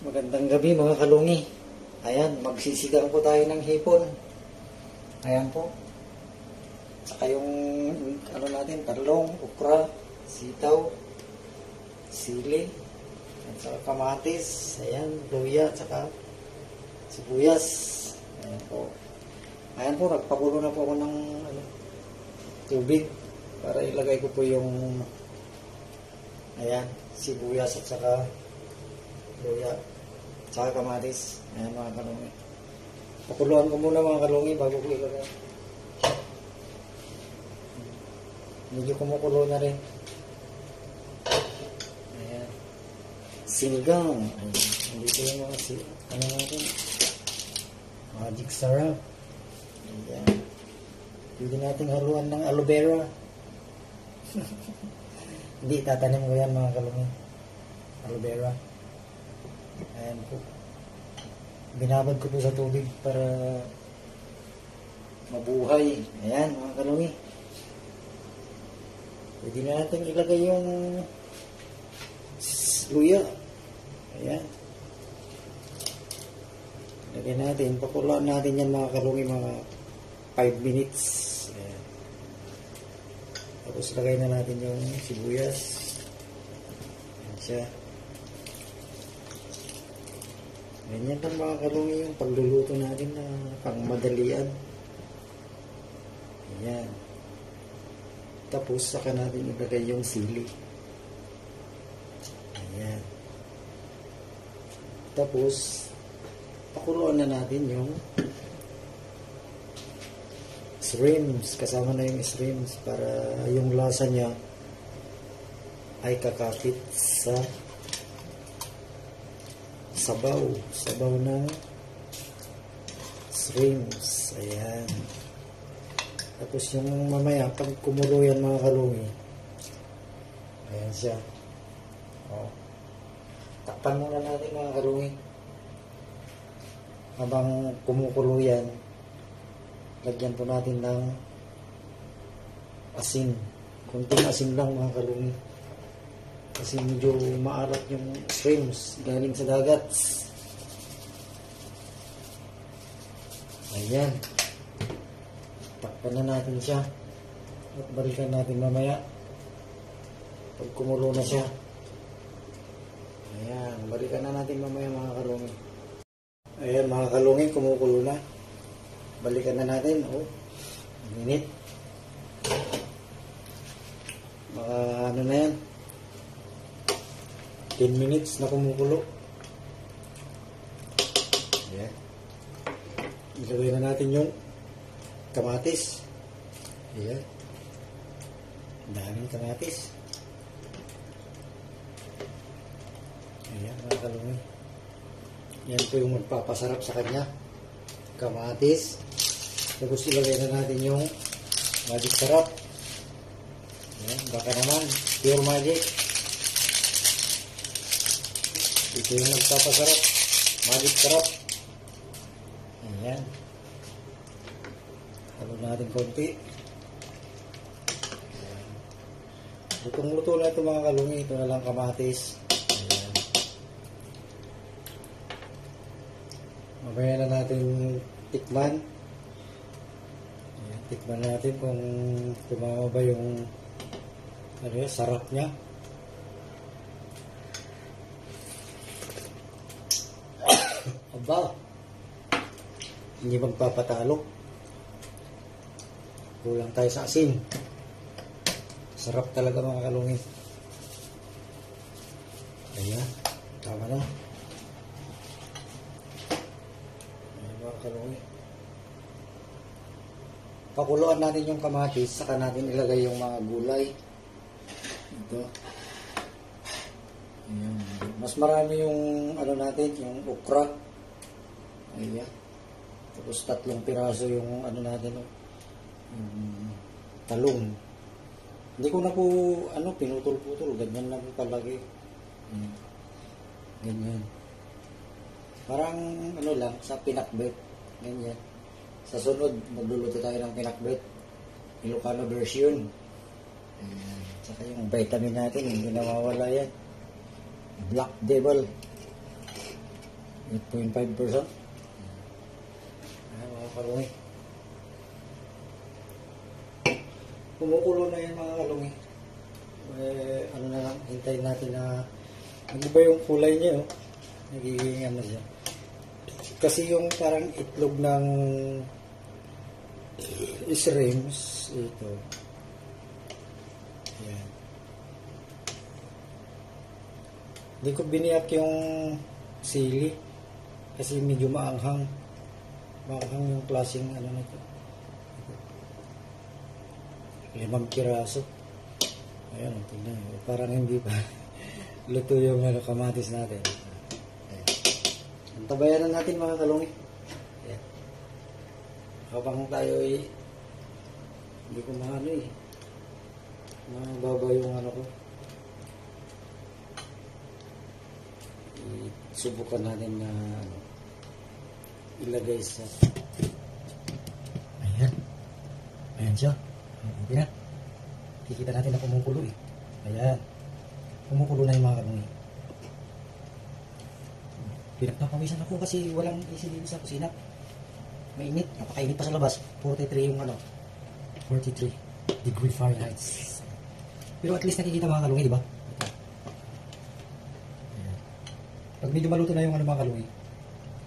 Magandang gabi mga kalungi. Ayan, magsisigang po tayo ng hipon. Ayan po. Saka yung ano natin, talong, ukra, sitaw, sili, at saka kamatis, ayan, luya, at saka sibuyas. Ayan po. Ayan po, nagpakulo na po ako ng ano, tubig para ilagay ko po yung ayan, sibuyas at saka luya, tsaka kamatis. Ayan mga kalungi. Pakuluan ko muna mga kalungi bago ko ilagay. Medyo kumukulo na rin. Ayan. Sinigang. Ayan. Dito yung mga si ano natin. Magic sarap. Ayan. Pwede natin haluan ng aloe vera. Hindi, tatanim ko yan mga kalungi. Aloe vera. Ayan po. Binabad ko po sa tubig para mabuhay. Ayan, mga kalungi. Pwede na natin ilagay yung luya. Ayan. Ilagay natin. Pakulaan natin yan mga kalungi mga 5 minutes. Ayan. Tapos lagay na natin yung sibuyas. Ayan siya. Ganyan lang mga kalungi yung pagluluto natin na pangmadalian. Ayan. Tapos saka natin ilagay yung sili. Ayan. Tapos pakuluan na natin yung shrimps. Kasama na yung shrimps para yung lasa niya ay kakapit sa sabaw. Sabaw ng shrimps. Ayan. Tapos yung mamaya, pag kumulo yan mga kalungi, ayan siya. O. Takpan muna natin mga kalungi. Habang kumukulo yan, lagyan po natin ng asin. Kunting asin lang mga kalungi. Kasi medyo maalat yung shrimps galing sa dagat. Ayan. Takpan na natin siya. At balikan natin mamaya. Pag kumulo na siya. Ayan. Balikan na natin mamaya mga kalungi. Ayan mga kalungi, kumukulo na. Balikan na natin. Oh, minute. Mga ano na yan. 10 minutes na kumukulo. Ayan. Ilagay na natin yung kamatis. Ayan. Daming kamatis. Ayan, mga kalungi. Yan po yung magpapasarap sa kanya. Kamatis. Tapos ilagay na natin yung magic sarap. Ayan, baka naman. Pure magic. Ito yung nagpapasarap. Magic sarap. Ayan. Halo natin konti. Ayan. Lutong luto na ito mga kalungi. Ito na lang kamatis. Ayan. Mamaya na natin tikman. Ayan. Tikman natin kung tumama ba yung ano sarap niya. Aba, hindi magpapatalo. Kulang tayo sa asin. Sarap talaga mga kalungi. Ayan, tama na. Ayan mga kalungi. Pakuluan natin yung kamatis, saka natin ilagay yung mga gulay. Ito. Ayan. Mas marami yung ano natin, yung okra. Ayan. Tapos tatlong piraso yung ano natin, oh, yung talong. Hindi ko na po ano pinutol-putol, ganyan lang po palagi. Ayan. Ganyan. Parang ano lang sa pinakbet. Ganyan. Sa sunod, magluluto tayo ng pinakbet. Ilocano version. Ayan. Saka yung vitamin natin, hindi nawawala yan. Black Devil. 8.5%. Ayan mga kalungi. Kumukulo na yan mga kalungi. Eh, ano na lang, hintayin natin na nag-iba yung kulay niya, oh. Nagiging ano siya. Kasi yung parang itlog ng shrimps, ito. Yan. Hindi ko biniyak yung sili kasi medyo maanghang. Maanghang yung klaseng ano nito. Limang piraso. Ayan, tingnan nyo. Parang hindi pa luto yung ano, kamatis natin. Ayan. Antabayanan natin mga kalungi. Ayan. Habang tayo ay hindi ko maano eh. Mababa yung ano ko. subukan natin na ano, ilagay sa ayan. Ayan siya. Hindi na kikita natin na kumukulo eh. Ayan. Kumukulo na yung mga kabungi pinagpapawisan ako kasi walang dito sa kusina. Mainit. Napakainit pa sa labas. 43 yung ano. 43 degree Fahrenheit. Pero at least nakikita mga kalungi di ba? Pag medyo maluto na yung ano mga kalungi,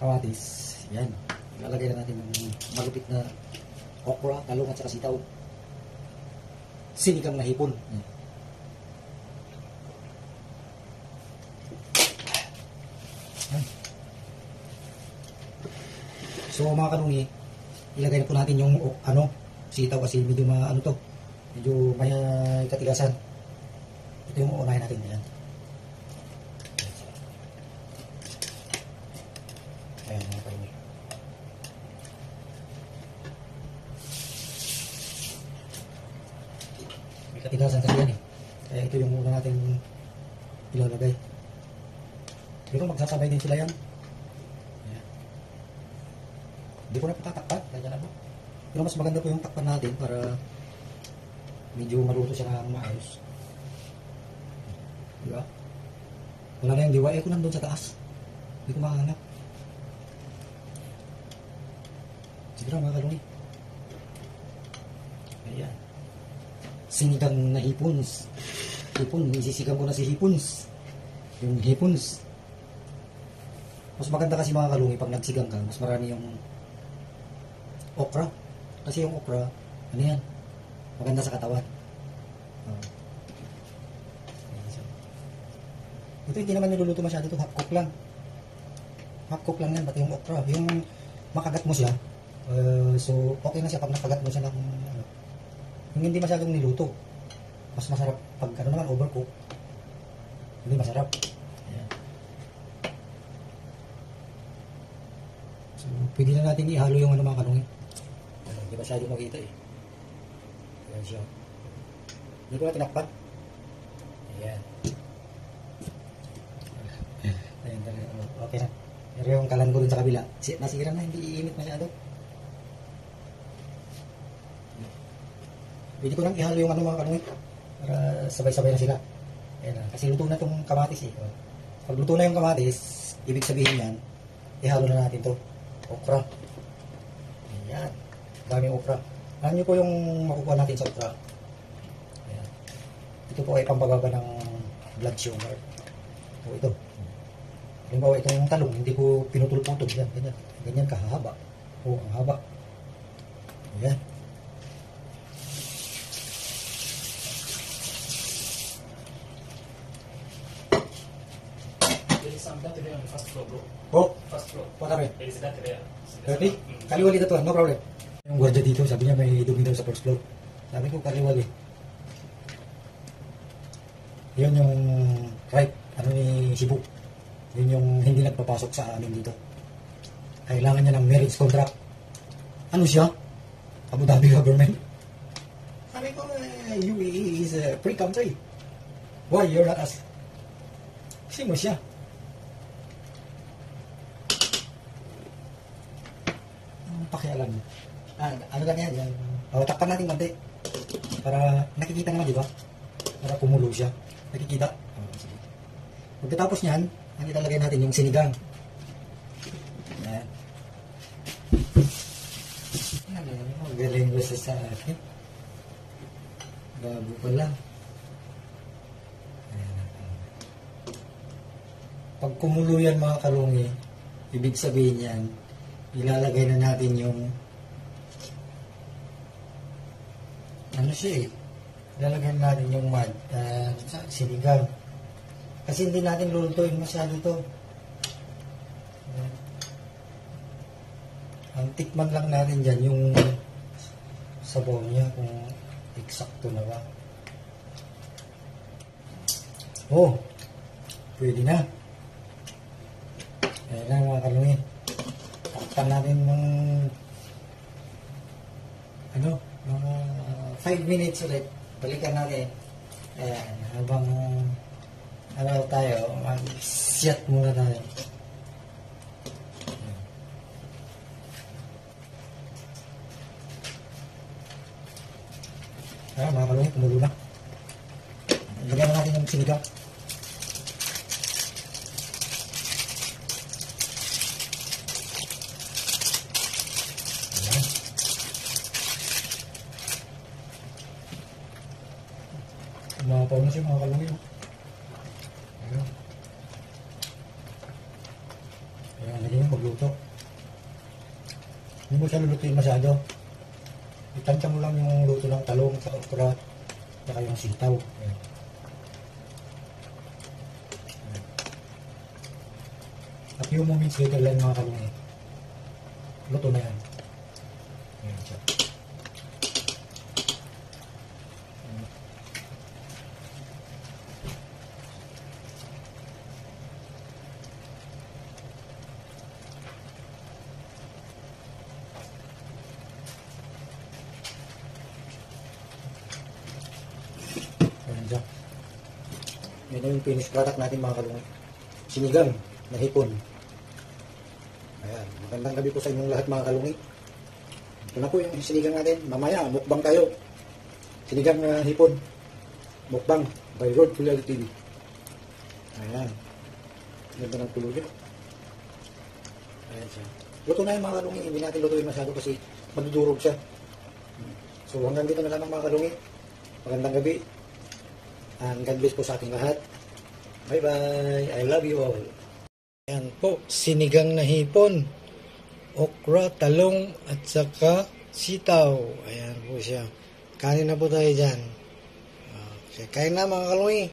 kawatis, yan. Ilalagay na natin ng malupit na okra, talong at saka sitaw. Sinigang na hipon. Yan. So mga kalungi, ilagay na po natin yung ano, sitaw kasi medyo ma, ano to, medyo may katigasan. Ito yung unahin natin yan. 30,000 kasi yan eh. Kaya ito yung una natin ilalagay. Pero magsasabay din sila yan. Hindi ko na patatakpan. Kaya na po. Pero mas maganda po yung takpan natin para medyo maluto siya ng maayos. Diba? Wala na yung liwa. Eh, ko nandun sa taas. Hindi ko makahanap. Sige lang mga kalungin. Sinigang na hipons. Hipon, isisigang ko na si hipons. Yung hipons. Mas maganda kasi mga kalungi pag nagsigang ka, mas marami yung okra. Kasi yung okra, ano yan? Maganda sa katawan. Oh. Ito hindi naman niluluto masyado ito, half cook lang. Half cook lang yan, pati yung okra. Yung makagat mo siya, Uh, so, okay na siya pag nakagat mo siya ng. Yung hindi masyadong niluto. Mas masarap pag ano naman overcook. Hindi masarap. Ayan. So, pwede na natin ihalo yung ano mga kanungi. Ano, hindi masyadong makita eh. Ayan siya. Hindi ko na tinakpan. Ayan. Ayan talaga. Okay na. Pero yung kalan ko dun sa kabila. Si- Nasira na, hindi iinit masyado. Pwede ko lang ihalo yung ano mga kanungit para sabay-sabay na sila. Ayan na. Kasi luto na itong kamatis eh. Pag luto na yung kamatis, ibig sabihin yan, ihalo na natin to Okra. Ayan. Daming okra. Alam niyo po yung makukuha natin sa okra. Ayan. Ito po ay pampababa ng blood sugar. O ito. Halimbawa itong talong, hindi ko pinutol-putol. Yan, ganyan. Ganyan kahaba. O, ang haba. Ayan. Is some data there on first floor, bro. Oh, First floor. what happened? There is data there. Ready? Mm. Kaliwali to, no problem. Yung gwardiya dito, sabi niya may dumi daw sa first floor. Sabi ko, kaliwali. Yun yung right, ano ni Cebu. Yun yung hindi nagpapasok sa amin dito. Kailangan niya ng marriage contract. Ano siya? Abu Dhabi government. Sabi ko, eh, UAE is a free country. Why you're not us? Sino siya? Ah, ano lang yan, yan. Oh, takpan natin konti. Para nakikita naman, di ba? Para kumulo siya. Nakikita. Oh. Pagkatapos niyan, ang ilalagay natin yung sinigang. Ayan. Ano yan? Magaling gusto sa akin. Bago pa lang. Pag kumulo yan mga kalungi, ibig sabihin yan, ilalagay na natin yung ano siya eh, ilalagay na natin yung mad, uh, sinigang. Kasi hindi natin lulutuin masyado to. Ayan. Ang tikman lang natin dyan yung sabaw niya kung eksakto na ba. Oh, pwede na. Ayan na mga kalungi. Takpan natin ng ano, mga 5 minutes ulit. Balikan natin. Ayan, habang ano tayo, mag-shot muna tayo. Ayan, mga kalungi, kumulo na. Lagyan na natin yung sinigang. Ayan. Umapaw na siya mga kalungi. oh. Ayan. Ayan, mo magluto. Hindi mo siya lulutuin masyado. Itansya mo lang yung luto ng talong sa okra saka yung sitaw. Ayan. Ayan. A few moments later lang mga kalungi. Luto na yan. Ayan siya. Ayan siya. Yan na yung finished product natin mga kalungi. Sinigang na hipon. Ayan. Magandang gabi po sa inyong lahat mga kalungi. Ito na po yung sinigang natin. Mamaya, mukbang tayo. Sinigang na hipon. Mukbang by Road Fulani TV. Ayan. Ganda ng tulo niya. Ayan siya. Luto na yung mga kalungi. Hindi natin lutuin masyado kasi madudurog siya. So hanggang dito na lang mga kalungi. Magandang gabi. And God bless po sa ating lahat. Bye-bye. I love you all. Ayan po, sinigang na hipon, okra, talong, at saka sitaw. Ayan po siya. Kanin na po tayo dyan. Okay, kain na mga kalungi.